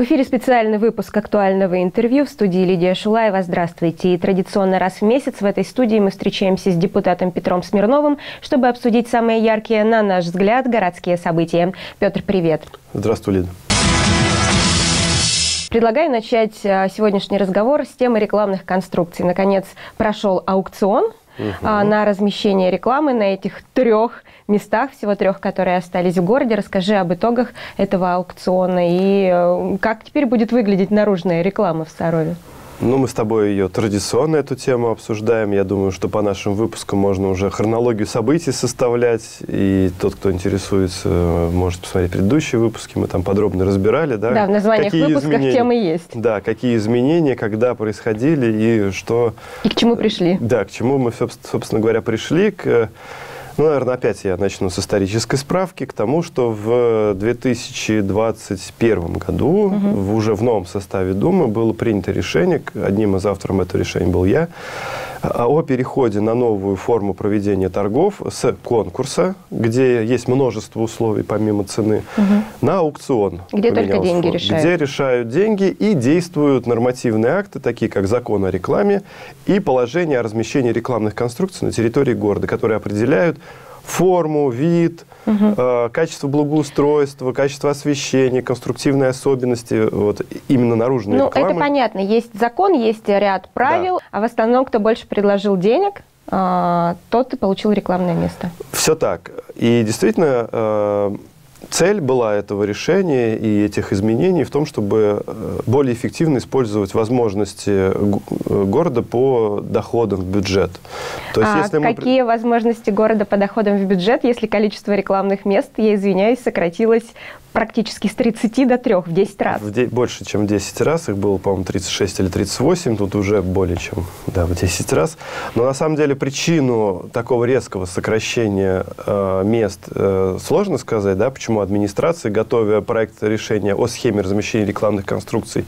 В эфире специальный выпуск актуального интервью в студии Лидия Шулаева. Здравствуйте. И традиционно раз в месяц в этой студии мы встречаемся с депутатом Петром Смирновым, чтобы обсудить самые яркие, на наш взгляд, городские события. Петр, привет. Здравствуй, Лида. Предлагаю начать а, сегодняшний разговор с темы рекламных конструкций. Наконец прошел аукцион угу. на размещение рекламы на этих трех местах, всего трех, которые остались в городе. Расскажи об итогах этого аукциона и э, как теперь будет выглядеть наружная реклама в Сарове. Ну, мы с тобой ее традиционно эту тему обсуждаем. Я думаю, что по нашим выпускам можно уже хронологию событий составлять. И тот, кто интересуется, может посмотреть предыдущие выпуски. Мы там подробно разбирали. Да, да в названиях какие выпусков изменения, темы есть. Да, какие изменения, когда происходили и что... И к чему пришли. Да, к чему мы, собственно говоря, пришли. К ну, наверное, опять я начну с исторической справки к тому, что в 2021 году угу. уже в новом составе Думы было принято решение, одним из авторов этого решения был я, о переходе на новую форму проведения торгов с конкурса, где есть множество условий помимо цены, угу. на аукцион. Где только деньги форму, решают. Где решают деньги и действуют нормативные акты, такие как закон о рекламе и положение о размещении рекламных конструкций на территории города, которые определяют форму, вид, угу. э, качество благоустройства, качество освещения, конструктивные особенности вот, именно наружной ну, рекламы. это понятно. Есть закон, есть ряд правил, да. а в основном, кто больше предложил денег, э, тот и получил рекламное место. Все так. И действительно, э, Цель была этого решения и этих изменений в том, чтобы э, более эффективно использовать возможности э, города по доходам в бюджет. То есть, а если какие мы... возможности города по доходам в бюджет, если количество рекламных мест, я извиняюсь, сократилось практически с 30 до 3 в 10 раз. В де- больше, чем 10 раз. Их было, по-моему, 36 или 38. Тут уже более чем да, в 10 раз. Но на самом деле причину такого резкого сокращения э, мест э, сложно сказать. Да, почему администрация, готовя проект решения о схеме размещения рекламных конструкций,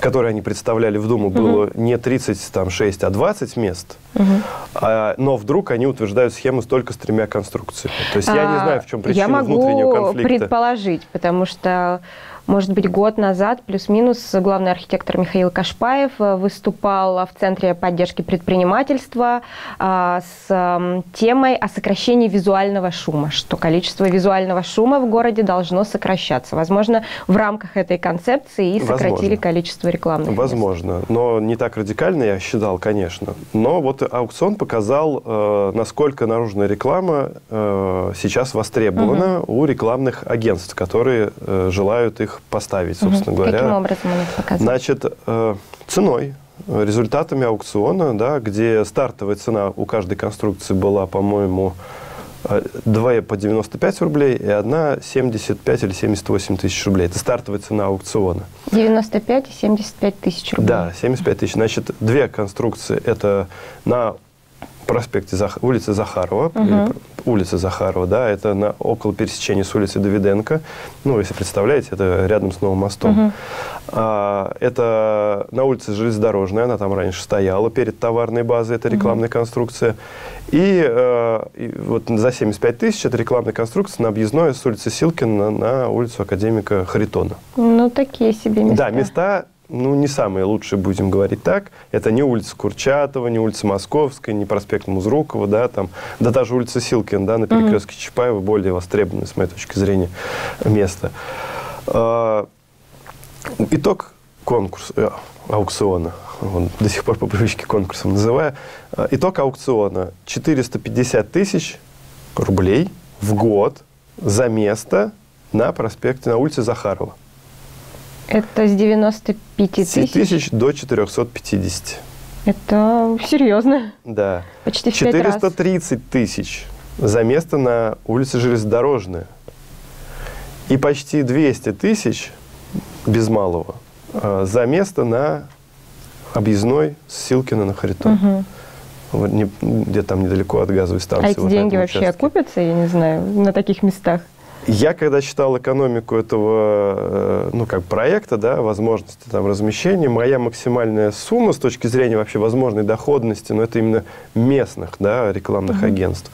которые они представляли в Думу, угу. было не 36, а 20 мест. Угу. А, но вдруг они утверждают схему только с тремя конструкциями. То есть а, я не знаю, в чем причина внутреннего конфликта. Я могу предположить, потому что может быть, год назад, плюс-минус, главный архитектор Михаил Кашпаев э, выступал в Центре поддержки предпринимательства а, с темой о сокращении визуального шума, что количество визуального шума в городе должно сокращаться. Возможно, в рамках этой концепции и сократили Возможно. количество рекламных Возможно, мест. но не так радикально, я считал, конечно. Но вот аукцион показал, э, насколько наружная реклама э, сейчас востребована угу. у рекламных агентств, которые желают их их поставить, собственно угу. говоря. Каким образом он их показал? Значит, э, ценой, результатами аукциона, да, где стартовая цена у каждой конструкции была, по-моему, э, две по 95 рублей и одна 75 или 78 тысяч рублей. Это стартовая цена аукциона. 95 и 75 тысяч рублей. Да, 75 тысяч. Значит, две конструкции. Это на проспекте Зах... улицы Захарова, угу. улица Захарова, да, это на, около пересечения с улицей Давиденко. Ну, если представляете, это рядом с Новым мостом. Угу. А, это на улице Железнодорожная, она там раньше стояла перед товарной базой, это рекламная угу. конструкция. И, э, и вот за 75 тысяч это рекламная конструкция на объездной с улицы Силкина на, на улицу Академика Харитона. Ну, такие себе места. Да, места ну, не самые лучшие, будем говорить так. Это не улица Курчатова, не улица Московская, не проспект Музрукова, да, там, да даже улица Силкин, да, на перекрестке mm-hmm. Чапаева более востребованное, с моей точки зрения, место. А, итог конкурса, э, аукциона, вот, до сих пор по привычке конкурсом называю. А, итог аукциона 450 тысяч рублей в год за место на проспекте, на улице Захарова. Это с 95 тысяч? тысяч до 450. Это серьезно. Да. Почти в 430 тысяч за место на улице Железнодорожная. И почти 200 тысяч, без малого, э, за место на объездной с Силкина на Харитон. Угу. где там недалеко от газовой станции. А эти вот деньги вообще окупятся, я не знаю, на таких местах? Я когда читал экономику этого э, ну, как проекта, да, возможности там, размещения, моя максимальная сумма с точки зрения вообще возможной доходности, но ну, это именно местных да, рекламных mm-hmm. агентств,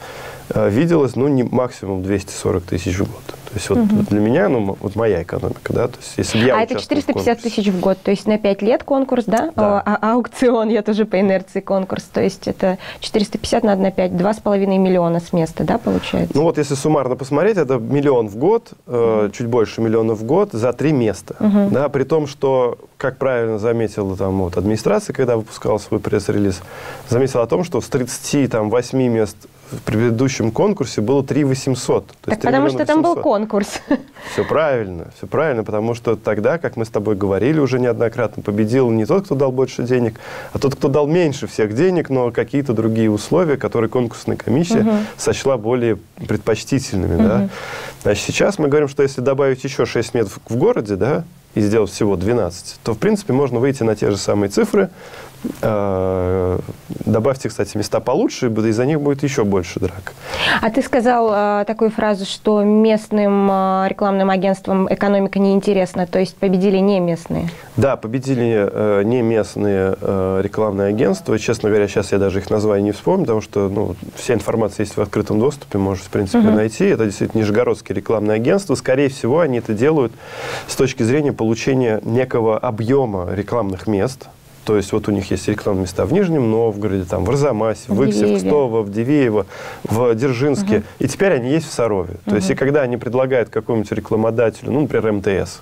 виделось, ну, не максимум 240 тысяч в год. То есть вот угу. для меня, ну, вот моя экономика, да, то есть если бы я А это 450 тысяч в год, то есть на 5 лет конкурс, да? да. А, а аукцион, я тоже по инерции конкурс, то есть это 450 надо на 5, 2,5 миллиона с места, да, получается? Ну вот если суммарно посмотреть, это миллион в год, э, чуть больше миллиона в год за три места, угу. да, при том, что, как правильно заметила там вот администрация, когда выпускала свой пресс-релиз, заметила о том, что с 38 мест в предыдущем конкурсе было 3 800. То так потому что 800. там был конкурс. Все правильно, все правильно, потому что тогда, как мы с тобой говорили уже неоднократно, победил не тот, кто дал больше денег, а тот, кто дал меньше всех денег, но какие-то другие условия, которые конкурсная комиссия угу. сочла более предпочтительными. Угу. Да? Значит, сейчас мы говорим, что если добавить еще 6 метров в городе, да, и сделать всего 12, то, в принципе, можно выйти на те же самые цифры, добавьте, кстати, места получше, и за них будет еще больше драк. А ты сказал э, такую фразу, что местным э, рекламным агентствам экономика неинтересна, то есть победили не местные? Да, победили э, не местные э, рекламные агентства. Честно говоря, сейчас я даже их название не вспомню, потому что ну, вся информация есть в открытом доступе, можешь, в принципе, угу. найти. Это действительно нижегородские рекламные агентства. Скорее всего, они это делают с точки зрения получения некого объема рекламных мест – то есть вот у них есть рекламные места в Нижнем Новгороде, там, в Арзамасе, в, Иксе, в Кстово, в Дивеево, в Дзержинске. Угу. И теперь они есть в Сарове. То угу. есть и когда они предлагают какому-нибудь рекламодателю, ну, например, МТС,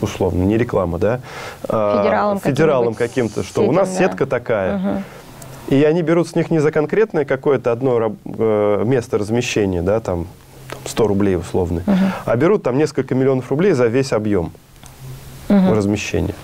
условно, не реклама, да, а федералам, федералам каким-то, что сетям, у нас да. сетка такая. Угу. И они берут с них не за конкретное какое-то одно э, место размещения, да, там 100 рублей условно, угу. а берут там несколько миллионов рублей за весь объем угу. размещения.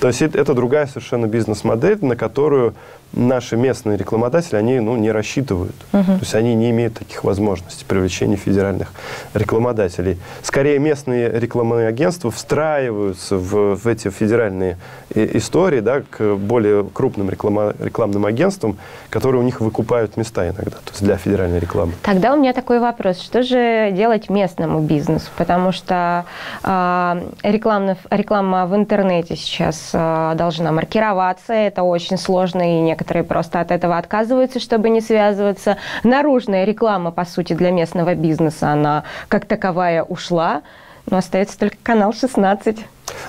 То есть это другая совершенно бизнес-модель, на которую наши местные рекламодатели, они ну, не рассчитывают. Угу. То есть они не имеют таких возможностей привлечения федеральных рекламодателей. Скорее, местные рекламные агентства встраиваются в, в эти федеральные истории да, к более крупным реклама, рекламным агентствам, которые у них выкупают места иногда, то есть для федеральной рекламы. Тогда у меня такой вопрос. Что же делать местному бизнесу? Потому что э, рекламно, реклама в интернете сейчас э, должна маркироваться, это очень сложно и некоторые некоторые просто от этого отказываются, чтобы не связываться. Наружная реклама, по сути, для местного бизнеса, она как таковая ушла, но остается только канал 16.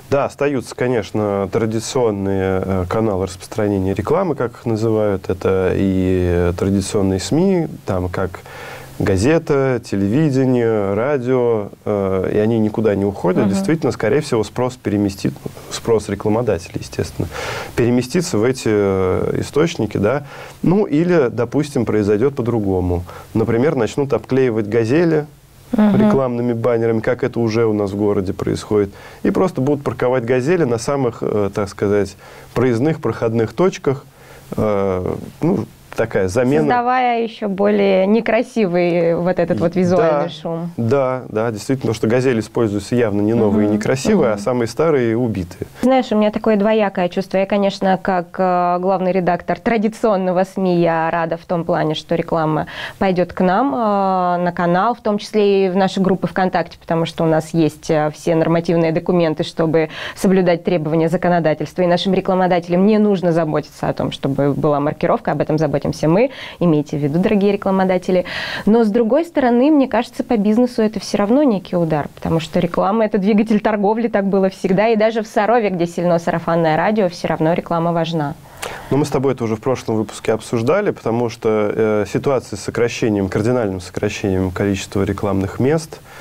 Да, остаются, конечно, традиционные э, каналы распространения рекламы, как их называют. Это и традиционные СМИ, там как газета, телевидение, радио, э, и они никуда не уходят. Угу. Действительно, скорее всего, спрос переместит, спрос рекламодателей, естественно, переместится в эти э, источники, да. Ну, или, допустим, произойдет по-другому. Например, начнут обклеивать газели, угу. рекламными баннерами, как это уже у нас в городе происходит, и просто будут парковать газели на самых, э, так сказать, проездных, проходных точках, э, ну, такая замена. Создавая еще более некрасивый вот этот вот визуальный да, шум. Да, да, действительно, потому что газели используются явно не новые угу, и некрасивые, угу. а самые старые и убитые. Знаешь, у меня такое двоякое чувство. Я, конечно, как э, главный редактор традиционного СМИ, я рада в том плане, что реклама пойдет к нам э, на канал, в том числе и в наши группы ВКонтакте, потому что у нас есть э, все нормативные документы, чтобы соблюдать требования законодательства. И нашим рекламодателям не нужно заботиться о том, чтобы была маркировка, об этом заботиться заботимся мы, имейте в виду, дорогие рекламодатели. Но, с другой стороны, мне кажется, по бизнесу это все равно некий удар, потому что реклама – это двигатель торговли, так было всегда. И даже в Сарове, где сильно сарафанное радио, все равно реклама важна. Но мы с тобой это уже в прошлом выпуске обсуждали, потому что э, ситуация с сокращением, кардинальным сокращением количества рекламных мест –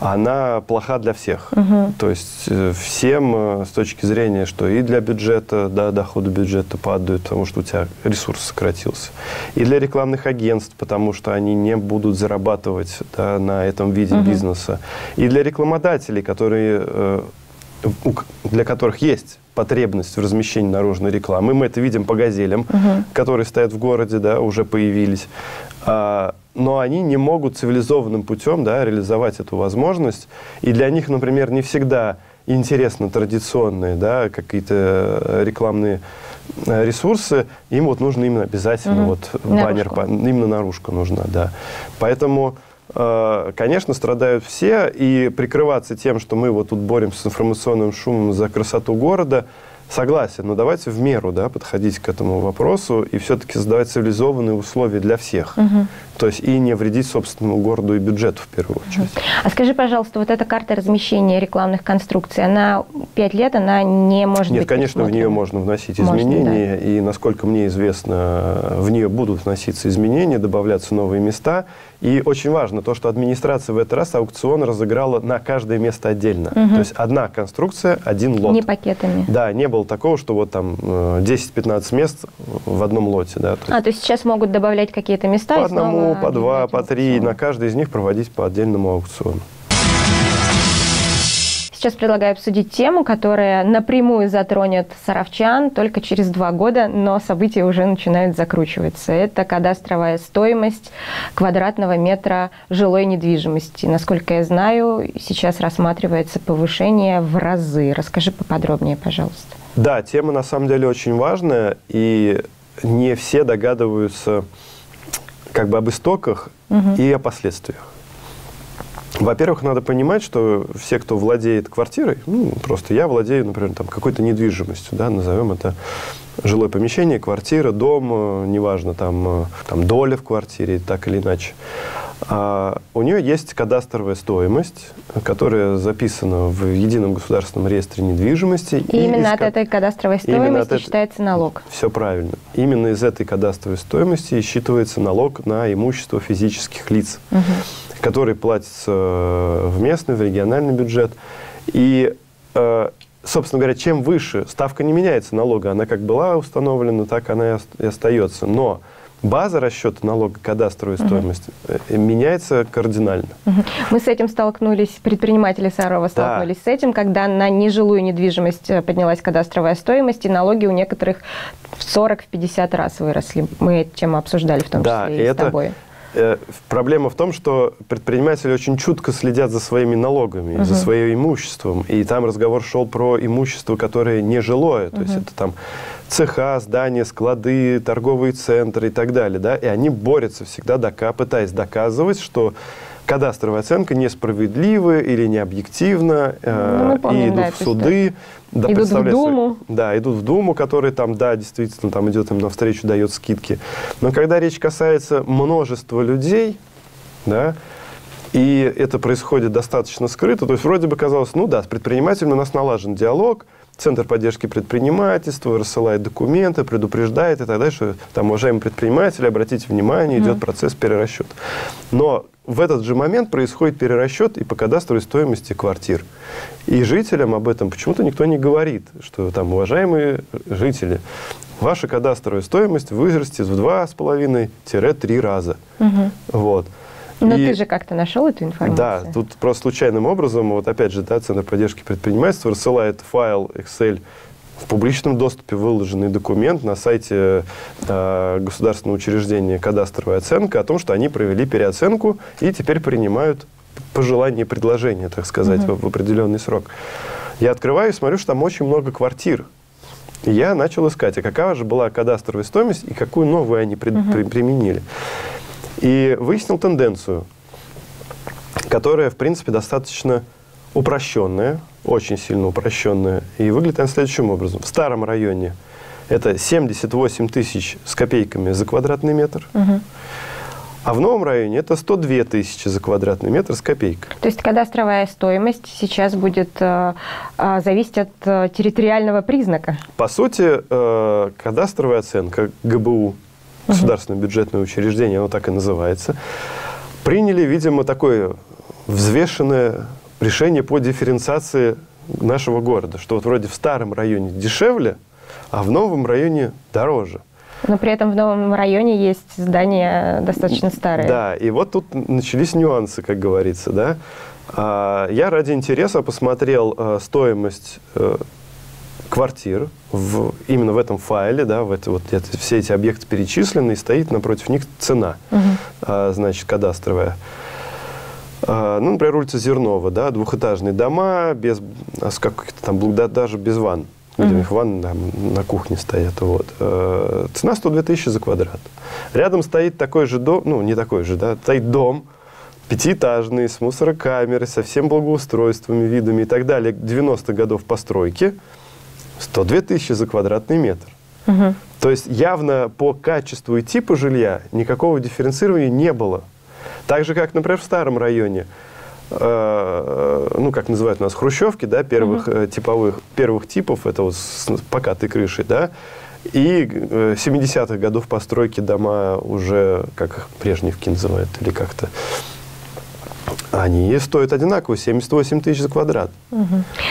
она плоха для всех. Угу. То есть э, всем э, с точки зрения, что и для бюджета, да, доходы бюджета падают, потому что у тебя ресурс сократился. И для рекламных агентств, потому что они не будут зарабатывать да, на этом виде угу. бизнеса. И для рекламодателей, которые, э, для которых есть потребность в размещении наружной рекламы. Мы это видим по газелям, угу. которые стоят в городе, да, уже появились. А, но они не могут цивилизованным путем да, реализовать эту возможность. И для них, например, не всегда интересны традиционные да, какие-то э, рекламные э, ресурсы, им вот нужно именно обязательно угу. вот баннер, именно наружка нужна, да. Поэтому, э, конечно, страдают все, и прикрываться тем, что мы вот тут боремся с информационным шумом за красоту города – Согласен, но давайте в меру да, подходить к этому вопросу и все-таки создавать цивилизованные условия для всех. Угу. То есть и не вредить собственному городу и бюджету в первую очередь. А скажи, пожалуйста, вот эта карта размещения рекламных конструкций, она пять лет, она не может Нет, быть конечно, в нее можно вносить Можно, изменения, и, насколько мне известно, в нее будут вноситься изменения, добавляться новые места. И очень важно то, что администрация в этот раз аукцион разыграла на каждое место отдельно. То есть одна конструкция, один лот. Не пакетами. Да, не было такого, что вот там э, 10-15 мест в одном лоте. Да, то есть А, то есть сейчас могут добавлять какие-то места по и одному, по два, по три, аукцион. на каждый из них проводить по отдельному аукциону. Сейчас предлагаю обсудить тему, которая напрямую затронет саровчан только через два года, но события уже начинают закручиваться. Это кадастровая стоимость квадратного метра жилой недвижимости. Насколько я знаю, сейчас рассматривается повышение в разы. Расскажи поподробнее, пожалуйста. Да, тема на самом деле очень важная, и не все догадываются как бы об истоках и о последствиях. Во-первых, надо понимать, что все, кто владеет квартирой, ну, просто я владею, например, там, какой-то недвижимостью, да, назовем это жилое помещение, квартира, дом, э, неважно, там, э, там доля в квартире, так или иначе. А у нее есть кадастровая стоимость, которая записана в едином государственном реестре недвижимости. И, именно от этой кадастровой стоимости от считается налог. Все правильно. Именно из этой кадастровой стоимости и считывается налог на имущество физических лиц, который платится э, в местный, в региональный бюджет. И, э, собственно говоря, чем выше ставка не меняется налога, она как была установлена, так она и и остается. Но база расчета налога кадастровой стоимости э, меняется кардинально. Мы с этим столкнулись, предприниматели Сарова столкнулись с этим, когда на нежилую недвижимость э, поднялась кадастровая стоимость, и налоги у некоторых в 40-50 раз выросли. Мы эту тему обсуждали в том Да, числе и и с это- тобой. Э, Проблема в том, что предприниматели очень чутко следят за своими налогами, за своим имуществом. И там разговор шел про имущество, которое не жилое. То есть это там цеха, здания, склады, торговые центры и так далее. Да? И они борются всегда, дока- пытаясь доказывать, что кадастровая оценка несправедлива или необъективна. э, Ну, помним, и идут да, в суды. Да, Идут в Думу. да, идут в Думу, который там, да, действительно, там идет им навстречу, дает скидки. Но когда речь касается множества людей, да, и это происходит достаточно скрыто, то есть вроде бы казалось, ну да, с предпринимателем у нас налажен диалог, Центр поддержки предпринимательства рассылает документы, предупреждает и так далее, что там, уважаемые предприниматели, обратите внимание, идет процесс перерасчета. Но в этот же момент происходит перерасчет и по кадастровой стоимости квартир. И жителям об этом почему-то никто не говорит, что там, уважаемые жители, ваша кадастровая стоимость вырастет в 2,5-3 раза. Вот. Но И- ты же как-то нашел эту информацию. да, тут просто случайным образом, вот опять же, да, Центр поддержки предпринимательства рассылает файл Excel в публичном доступе выложенный документ на сайте э, государственного учреждения «Кадастровая оценка» о том, что они провели переоценку и теперь принимают пожелания и предложения, так сказать, в, в определенный срок. Я открываю и смотрю, что там очень много квартир. И я начал искать, а какая же была кадастровая стоимость и какую новую они пред- при- применили. И выяснил тенденцию, которая, в принципе, достаточно упрощенная, очень сильно упрощенная. И выглядит она следующим образом. В старом районе это 78 тысяч с копейками за квадратный метр, а в новом районе это 102 тысячи за квадратный метр с копейкой. То есть кадастровая стоимость сейчас будет э, э, зависеть от э, территориального признака. По сути, э, кадастровая оценка ГБУ, государственное бюджетное учреждение, оно так и называется, приняли, видимо, такое взвешенное решение по дифференциации нашего города, что вот вроде в старом районе дешевле, а в новом районе дороже. Но при этом в новом районе есть здания достаточно старые. Да, и вот тут начались нюансы, как говорится, да. А, Я ради интереса посмотрел э, стоимость э, квартир в, именно в этом файле, да, в это, вот это, все эти объекты перечислены, и стоит напротив них цена, а, значит, кадастровая. А, Ну, например, улица Зернова, да, двухэтажные дома, без, а с каких-то там, да, даже без ванн, где у них ванны там, на кухне стоят. Вот. Э, Цена 102 тысячи за квадрат. Рядом стоит такой же дом, ну, не такой же, да, стоит дом, пятиэтажный, с мусорокамерой, со всем благоустройствами, видами и так далее, 90-х годов постройки, 102 тысячи за квадратный метр. Угу. То есть явно по качеству и типу жилья никакого дифференцирования не было. Так же, как, например, в старом районе, э, ну, как называют у нас, хрущевки, да, первых угу. типовых, первых типов, это вот с покатой крышей, да, и 70-х годов постройки дома уже, как Брежневки называют, или как-то они стоят одинаково, 78 тысяч за квадрат. Угу.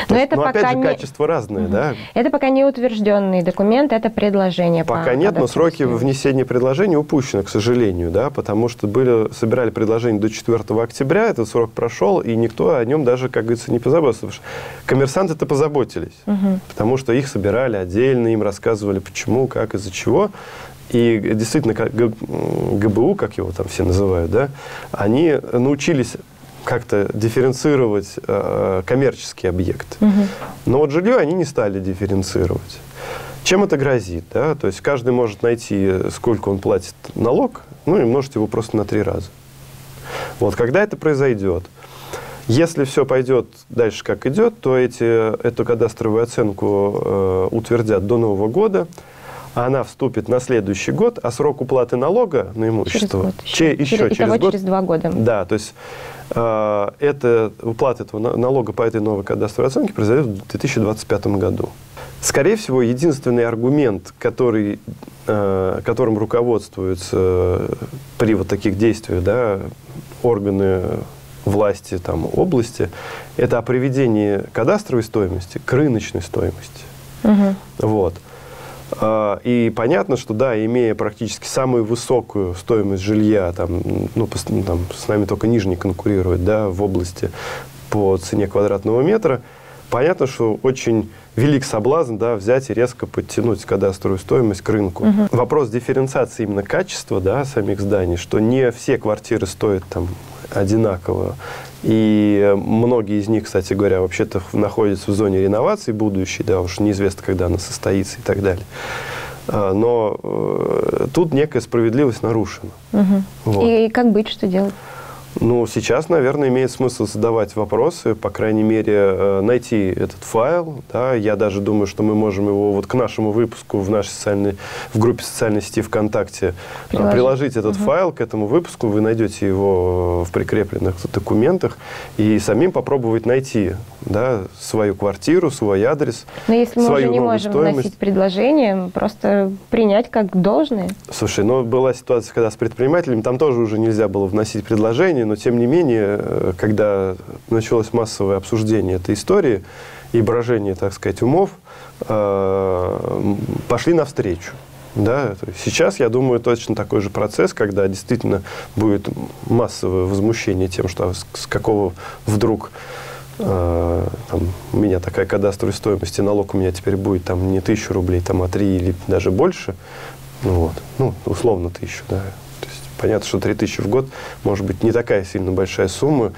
Но есть, это но пока опять же, качество разное, угу. да? Это пока не утвержденный документ, это предложение. Пока по нет, но сроки внесения предложений упущены, к сожалению, да, потому что были, собирали предложение до 4 октября, этот срок прошел, и никто о нем даже, как говорится, не позаботился. Потому что коммерсанты-то позаботились, угу. потому что их собирали отдельно, им рассказывали, почему, как, из-за чего. И действительно, ГБУ, как его там все называют, да, они научились как-то дифференцировать э, коммерческий объект. Угу. Но вот жилье они не стали дифференцировать. Чем это грозит? Да? То есть каждый может найти, сколько он платит налог, ну и множить его просто на три раза. Вот когда это произойдет? Если все пойдет дальше, как идет, то эти, эту кадастровую оценку э, утвердят до Нового года – она вступит на следующий год, а срок уплаты налога на имущество через год еще, еще через, через год. через два года. Да, то есть э, это, уплата этого налога по этой новой кадастровой оценке произойдет в 2025 году. Скорее всего, единственный аргумент, который, э, которым руководствуются при вот таких действиях да, органы власти там, области, это о приведении кадастровой стоимости к рыночной стоимости. Угу. Вот. А, и понятно, что да, имея практически самую высокую стоимость жилья, там, ну, там, с нами только нижний конкурирует да, в области по цене квадратного метра, понятно, что очень велик соблазн да, взять и резко подтянуть кадастровую стоимость к рынку. Угу. Вопрос дифференциации именно качества да, самих зданий, что не все квартиры стоят там одинаково. И многие из них, кстати говоря, вообще-то находятся в зоне реновации будущей, да, уж неизвестно, когда она состоится и так далее. А, но э, тут некая справедливость нарушена. Угу. Вот. И как быть, что делать? Ну, сейчас, наверное, имеет смысл задавать вопросы, по крайней мере, э, найти этот файл. Да. Я даже думаю, что мы можем его вот к нашему выпуску в нашей социальной, в группе социальной сети ВКонтакте э, приложить, приложить этот угу. файл к этому выпуску. Вы найдете его в прикрепленных документах и самим попробовать найти да, свою квартиру, свой адрес. Но если мы уже не можем стоимость. вносить предложение, просто принять как должное. Слушай, ну была ситуация, когда с предпринимателями, там тоже уже нельзя было вносить предложение, но тем не менее, э, когда началось массовое обсуждение этой истории и брожение, так сказать, умов, э, пошли навстречу. Да, сейчас, я думаю, точно такой же процесс, когда действительно будет массовое возмущение тем, что с какого вдруг э, там, у меня такая кадастровая стоимость, и налог у меня теперь будет там не тысячу рублей, там, а три или даже больше, ну, вот, ну, условно тысячу, да, Понятно, что 3000 в год может быть не такая сильно большая сумма,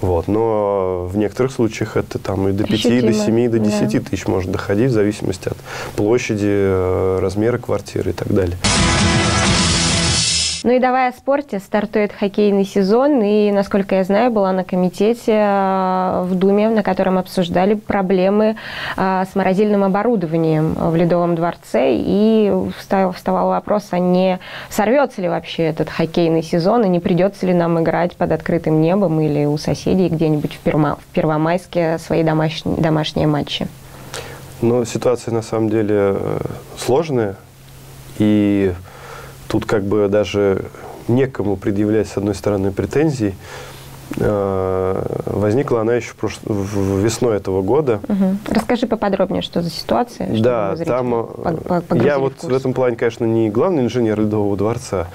вот, но в некоторых случаях это там и до 5, Ощутимо. до 7, до 10 да. тысяч может доходить в зависимости от площади, э, размера квартиры и так далее. Ну и давай о спорте. Стартует хоккейный сезон, и, насколько я знаю, была на комитете э, в Думе, на котором обсуждали проблемы э, с морозильным оборудованием в Ледовом дворце, и вставал вопрос, а не сорвется ли вообще этот хоккейный сезон, и не придется ли нам играть под открытым небом или у соседей где-нибудь в, Перма, в Первомайске свои домашние, домашние матчи? Ну, ситуация на самом деле э, сложная, и Тут как бы даже некому предъявлять, с одной стороны, претензий. А, возникла она еще прош... весной этого года. Угу. Расскажи поподробнее, что за ситуация. Да, там я вот в этом плане, конечно, не главный инженер Ледового дворца,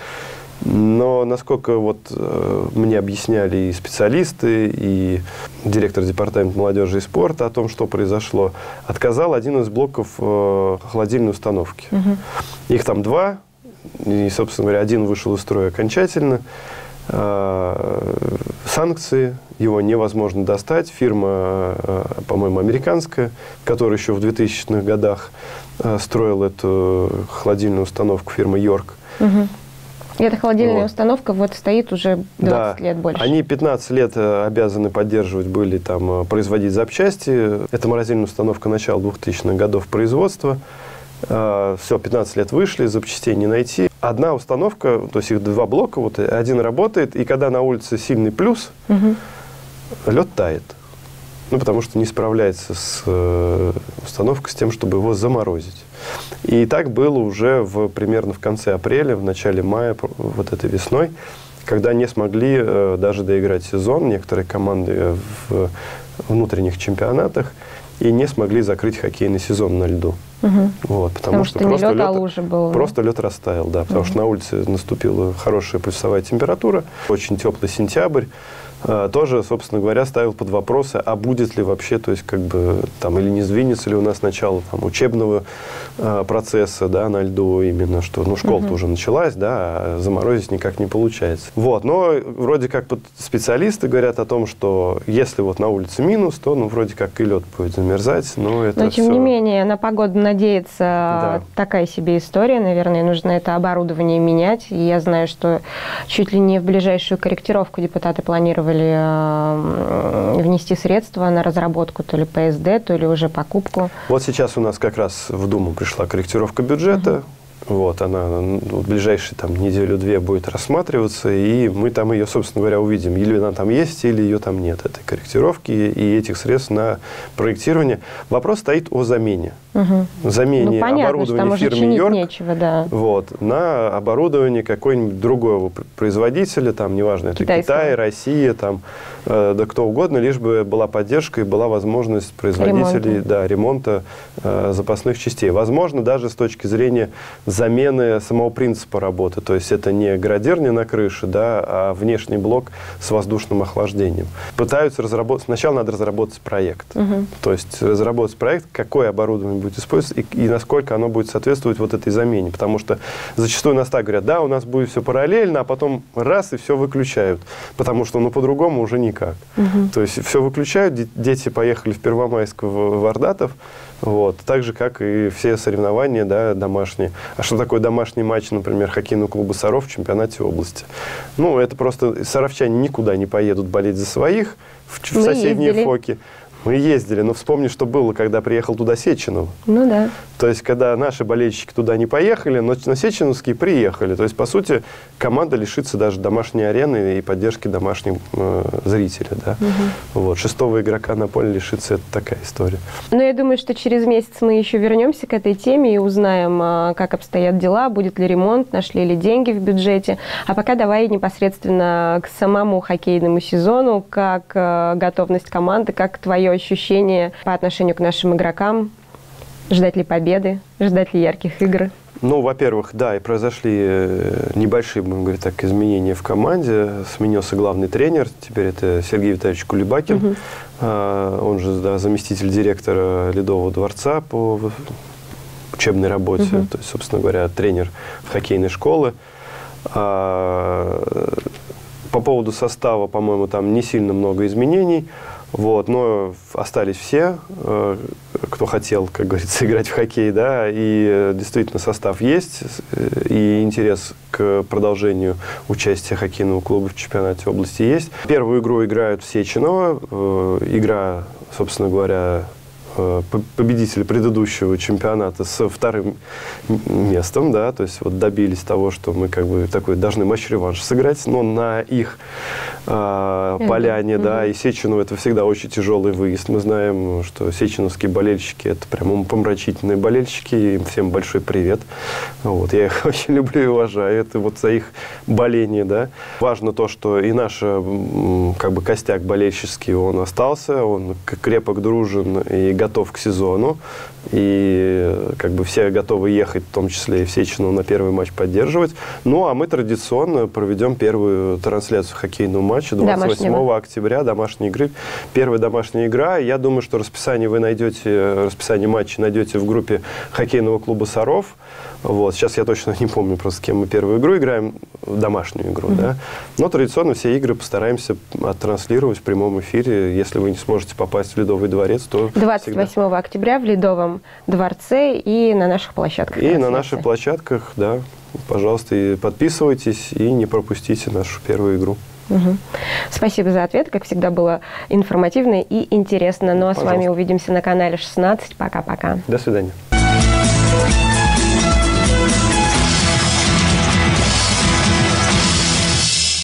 но насколько вот э, мне объясняли и специалисты, и директор департамента молодежи и спорта о том, что произошло, отказал один из блоков э, холодильной установки. Угу. Их там два, и, собственно говоря, один вышел из строя окончательно. А, санкции, его невозможно достать. Фирма, а, по-моему, американская, которая еще в 2000-х годах а, строила эту холодильную установку, фирма Йорк. Угу. И эта холодильная вот. установка вот стоит уже 20 да. лет больше. Они 15 лет э, обязаны поддерживать были, там, э, производить запчасти. Это морозильная установка начала 2000-х годов производства. Э, все, 15 лет вышли, запчастей не найти. Одна установка, то есть их два блока, вот один работает, и когда на улице сильный плюс, угу. лед тает. Ну, потому что не справляется с э, установкой с тем, чтобы его заморозить. И так было уже в, примерно в конце апреля, в начале мая, вот этой весной, когда не смогли э, даже доиграть сезон некоторые команды в внутренних чемпионатах и не смогли закрыть хоккейный сезон на льду. Угу. Вот, потому, потому что, что просто лед, лед, а лужа был. Просто лед растаял, да. Потому угу. что на улице наступила хорошая плюсовая температура, очень теплый сентябрь. А, тоже, собственно говоря, ставил под вопросы, а будет ли вообще, то есть как бы там или не сдвинется ли у нас начало там, учебного э, процесса, да, на льду именно, что, ну, школа угу. уже началась, да, а заморозить никак не получается. Вот, но вроде как специалисты говорят о том, что если вот на улице минус, то, ну, вроде как и лед будет замерзать, но это Но, тем все... не менее, на погоду надеяться да. такая себе история, наверное, нужно это оборудование менять, и я знаю, что чуть ли не в ближайшую корректировку депутаты планировали планировали э, внести средства на разработку то ли ПСД, то ли уже покупку. Вот сейчас у нас как раз в Думу пришла корректировка бюджета. Угу. Вот, она ну, в ближайшие там, неделю-две будет рассматриваться, и мы там ее, собственно говоря, увидим. Или она там есть, или ее там нет, этой корректировки и этих средств на проектирование. Вопрос стоит о замене. Угу. Замене ну, понятно, оборудования фирмы Нью-Йорк нечего, да. вот, на оборудование какой-нибудь другого производителя, там, неважно, это Китайского. Китай, Россия, там, да кто угодно, лишь бы была поддержка и была возможность производителей ремонта, да, ремонта э, запасных частей. Возможно, даже с точки зрения замены самого принципа работы. То есть это не градирня на крыше, да, а внешний блок с воздушным охлаждением. Пытаются разработать... Сначала надо разработать проект. Угу. То есть разработать проект, какое оборудование будет использоваться и, и насколько оно будет соответствовать вот этой замене. Потому что зачастую нас так говорят, да, у нас будет все параллельно, а потом раз и все выключают. Потому что ну по-другому уже никак. Угу. То есть все выключают, дети поехали в Первомайск в Вардатов, вот. Так же, как и все соревнования да, домашние. А что такое домашний матч, например, хоккейного клуба «Саров» в чемпионате области? Ну, это просто саровчане никуда не поедут болеть за своих в, в соседние ездили. фоки. Мы ездили, но вспомни, что было, когда приехал туда Сеченов. Ну да. То есть, когда наши болельщики туда не поехали, но на Сеченовские приехали. То есть, по сути, команда лишится даже домашней арены и поддержки домашних э, зрителей. Да? Угу. Вот. Шестого игрока на поле лишится, это такая история. Ну, я думаю, что через месяц мы еще вернемся к этой теме и узнаем, а, как обстоят дела, будет ли ремонт, нашли ли деньги в бюджете. А пока давай непосредственно к самому хоккейному сезону, как э, готовность команды, как твое твое ощущение по отношению к нашим игрокам? Ждать ли победы? Ждать ли ярких игр? Ну, во-первых, да, и произошли э, небольшие, будем говорить так, изменения в команде. Сменился главный тренер, теперь это Сергей Витальевич Кулебакин. Угу. Он же да, заместитель директора Ледового дворца по учебной работе. Угу. То есть, собственно говоря, тренер в хоккейной школы. А, по поводу состава, по-моему, там не сильно много изменений. Вот, но остались все, э, кто хотел, как говорится, играть в хоккей, да, и э, действительно состав есть, э, и интерес к продолжению участия хоккейного клуба в чемпионате области есть. Первую игру играют в Сечино, игра, собственно говоря, победители предыдущего чемпионата с вторым местом, да, то есть вот добились того, что мы как бы такой должны матч-реванш сыграть, но на их э, поляне, mm-hmm. да, и Сеченов это всегда очень тяжелый выезд. Мы знаем, что сеченовские болельщики это прям помрачительные болельщики, им всем большой привет. Вот, я их очень люблю и уважаю, это вот за их боление, да. Важно то, что и наш как бы костяк болельщический, он остался, он крепок, дружен и готов к сезону, и как бы все готовы ехать, в том числе и в Сечину, на первый матч поддерживать. Ну, а мы традиционно проведем первую трансляцию хоккейного матча 28 Домашнего. октября, домашней игры. Первая домашняя игра. Я думаю, что расписание вы найдете, расписание матча найдете в группе хоккейного клуба «Саров». Вот. Сейчас я точно не помню просто, с кем мы первую игру играем, домашнюю игру, mm-hmm. да. Но традиционно все игры постараемся оттранслировать в прямом эфире. Если вы не сможете попасть в Ледовый дворец, то 28 всегда... октября в Ледовом дворце и на наших площадках. И на наших площадках, да. Пожалуйста, и подписывайтесь и не пропустите нашу первую игру. Угу. Спасибо за ответ. Как всегда, было информативно и интересно. Ну а с вами увидимся на канале 16. Пока-пока. До свидания.